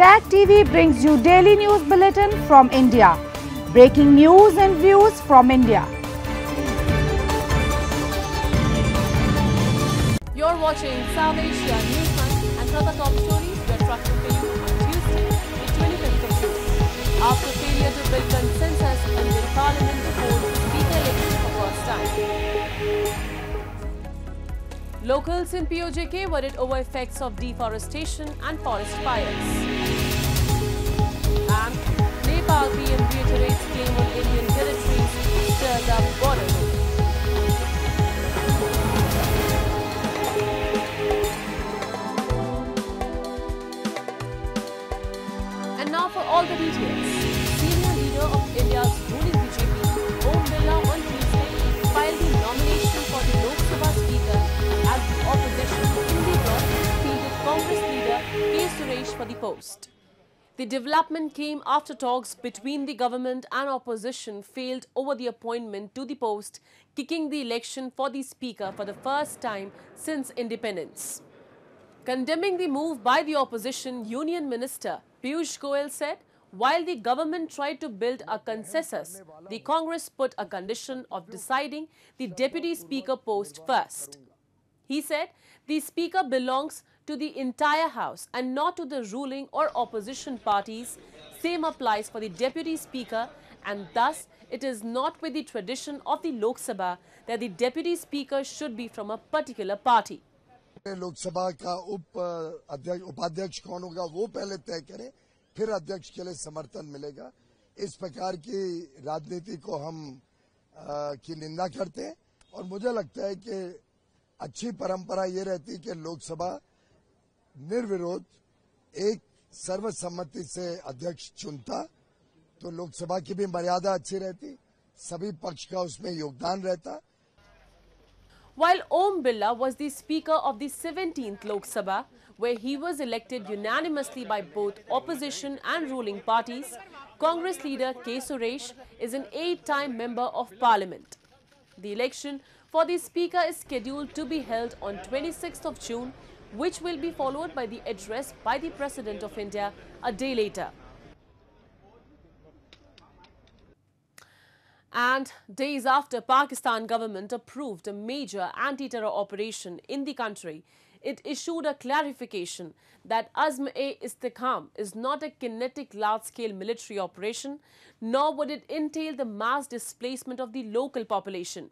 Tag TV brings you daily news bulletin from India. Breaking news and views from India. You're watching South Asia News Hunt and other top stories we're tracking for you on Tuesday, the 25th of June. After failure to build consensus in the Parliament to hold speaker election for first time. Locals in POJK worried over effects of deforestation and forest fires. And Nepal PM reiterates claim on Indian territories stirs up border. And now for all the details. Senior leader of India's ruling BJP, Om Birla on Tuesday filed the nomination for the Lok Sabha Speaker as the opposition in fielded Congress leader K. Suresh for the post. The development came after talks between the government and opposition failed over the appointment to the post, kicking the election for the speaker for the first time since independence. Condemning the move by the opposition, Union Minister Piyush Goyal said, while the government tried to build a consensus, the Congress put a condition of deciding the deputy speaker post first. He said the speaker belongs to the entire house and not to the ruling or opposition parties. Same applies for the deputy speaker and thus it is not with the tradition of the Lok Sabha that the deputy speaker should be from a particular party. Lok Sabha का उप अध्यक्ष उपाध्यक्ष कौन होगा वो पहले तय करें फिर अध्यक्ष के लिए समर्थन मिलेगा इस प्रकार की राजनीति को हम अ, की निंदा करते हैं और मुझे लगता है कि अच्छी परंपरा ये रहती कि लोकसभा निर्विरोध एक सर्वसम्मति से अध्यक्ष चुनता तो लोकसभा की भी मर्यादा अच्छी रहती सभी पक्ष का उसमें योगदान रहता While Om Birla was the Speaker of the 17th Lok Sabha, where he was elected unanimously by both opposition and ruling parties, Congress leader K. Suresh is an eight-time Member of Parliament. The election for the Speaker is scheduled to be held on 26th of June which will be followed by the address by the President of India a day later. And days after Pakistan government approved a major anti-terror operation in the country, it issued a clarification that Azm-e-Istehkam is not a kinetic large-scale military operation, nor would it entail the mass displacement of the local population.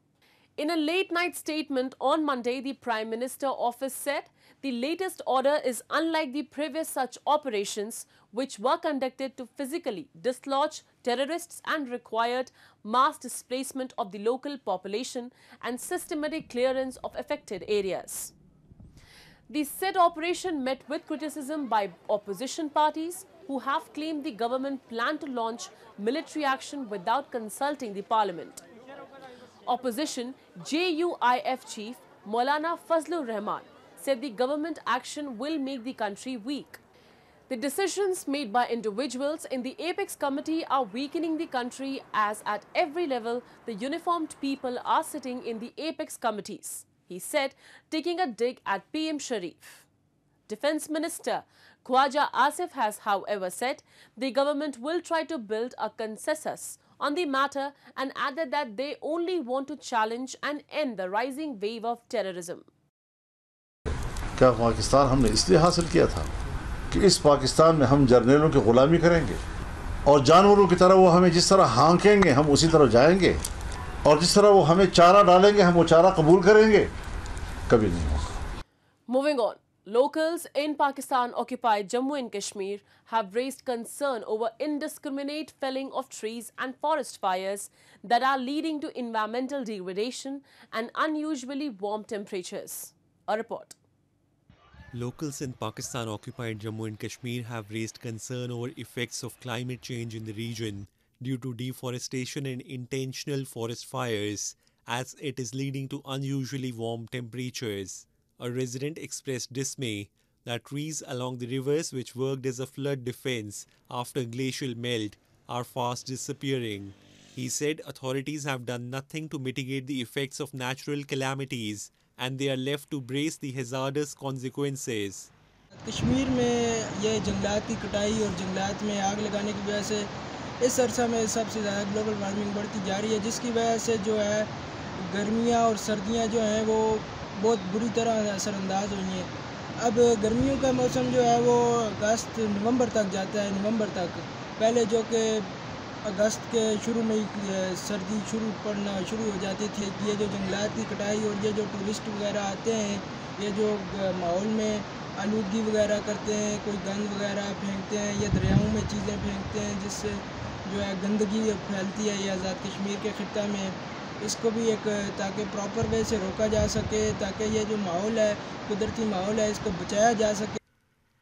In a late-night statement on Monday, the Prime Minister office said the latest order is unlike the previous such operations which were conducted to physically dislodge terrorists and required mass displacement of the local population and systematic clearance of affected areas. The said operation met with criticism by opposition parties who have claimed the government planned to launch military action without consulting the parliament. Opposition JUIF chief Maulana Fazlur Rahman said the government action will make the country weak. The decisions made by individuals in the Apex Committee are weakening the country as at every level the uniformed people are sitting in the Apex Committees, he said, taking a dig at PM Sharif. Defense Minister Khwaja Asif has, however, said the government will try to build a consensus on the matter and added that they only want to challenge and end the rising wave of terrorism. क्या पाकिस्तान हमने इसलिए हासिल किया था कि इस पाकिस्तान में हम जर्नलों की ग़ुलामी करेंगे और जानवरों की तरह वो हमें जिस तरह हाँकेंगे हम उसी तरह जाएंगे और जिस तरह वो हमें चारा डालेंगे हम वो चारा कबूल करेंगे कभी नहीं होगा Moving on, locals in Pakistan occupied Jammu and Kashmir have raised concern over indiscriminate felling of trees and forest fires that are leading to environmental degradation and unusually warm temperatures. A report. Locals in Pakistan occupied Jammu and Kashmir have raised concern over effects of climate change in the region due to deforestation and intentional forest fires as it is leading to unusually warm temperatures A resident expressed dismay that trees along the rivers which worked as a flood defense after glacial melt are fast disappearing. He said authorities have done nothing to mitigate the effects of natural calamities and they are left to brace the hazardous consequences. Kashmir में ये जंगलात की कटाई और जंगलात में आग लगाने की वजह से इस अरसा में सबसे ज़्यादा ग्लोबल वार्मिंग बढ़ती जा रही है जिसकी वजह से जो है गर्मियाँ और सर्दियाँ जो हैं वो बहुत बुरी तरह असरानंदाज हुई हैं। अब गर्मियों का मौसम जो है वो अगस्त, नवंबर तक जाता है, नवंबर तक। पहले जो कि अगस्त के शुरू में ही सर्दी शुरू पड़ना शुरू हो जाती थी ये जो जंगलात की कटाई और ये जो टूरिस्ट वगैरह आते हैं, ये जो माहौल में आलूदगी वगैरह करते हैं, कोई गंद वगैरह फेंकते हैं, या दरियाओं में चीज़ें फेंकते हैं, जिससे जो है गंदगी फैलती है ये आज़ाद कश्मीर के ख़त्े में इसको भी एक ताकि प्रॉपर वे से रोका जा सके ताकि ये जो माहौल है कुदरती माहौल है इसको बचाया जा सके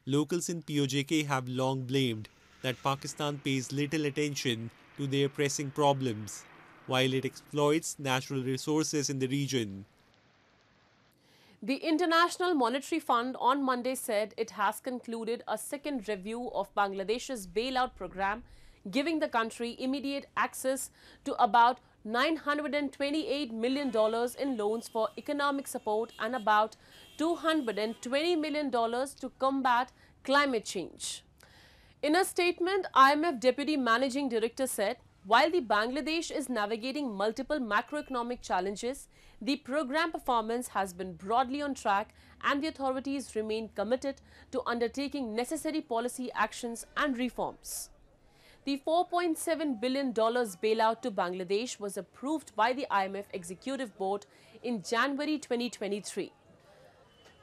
Locals in POJK have long blamed that Pakistan pays little attention to their pressing problems while it exploits natural resources in the region. The International Monetary Fund on Monday said it has concluded a second review of Bangladesh's bailout program, giving the country immediate access to about $928 million in loans for economic support and about $220 million to combat climate change. In a statement, IMF Deputy Managing Director said, while the Bangladesh is navigating multiple macroeconomic challenges, the program performance has been broadly on track and the authorities remain committed to undertaking necessary policy actions and reforms. The $4.7 billion bailout to Bangladesh was approved by the IMF Executive Board in January 2023.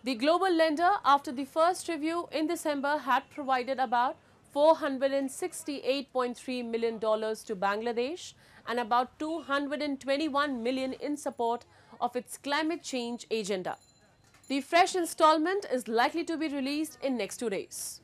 The global lender, after the first review in December, had provided about $468.3 million to Bangladesh and about 221 million in support of its climate change agenda. The fresh installment is likely to be released in next two days.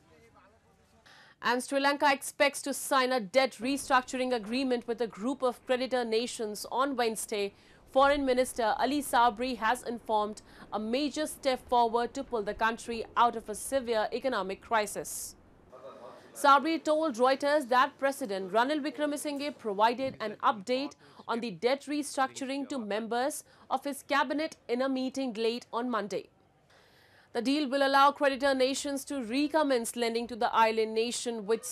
And Sri Lanka expects to sign a debt restructuring agreement with a group of creditor nations on Wednesday. Foreign Minister Ali Sabri has informed a major step forward to pull the country out of a severe economic crisis. Sabri told Reuters that President Ranil Wickremesinghe provided an update on the debt restructuring to members of his cabinet in a meeting late on Monday. The deal will allow creditor nations to recommence lending to the island nation, which